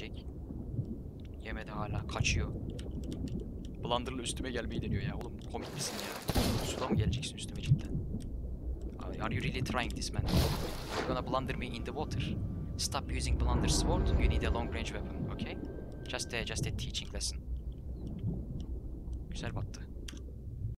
yiyecek. Yemedi hala. Kaçıyor. Blunder'la üstüme gelmeyi deniyor ya. Oğlum komik misin ya? Suda mı geleceksin üstüme cidden? Are you really trying this man? You're gonna blunder me in the water. Stop using blunder sword. You need a long range weapon, okay? Just a, just a teaching lesson. Güzel battı.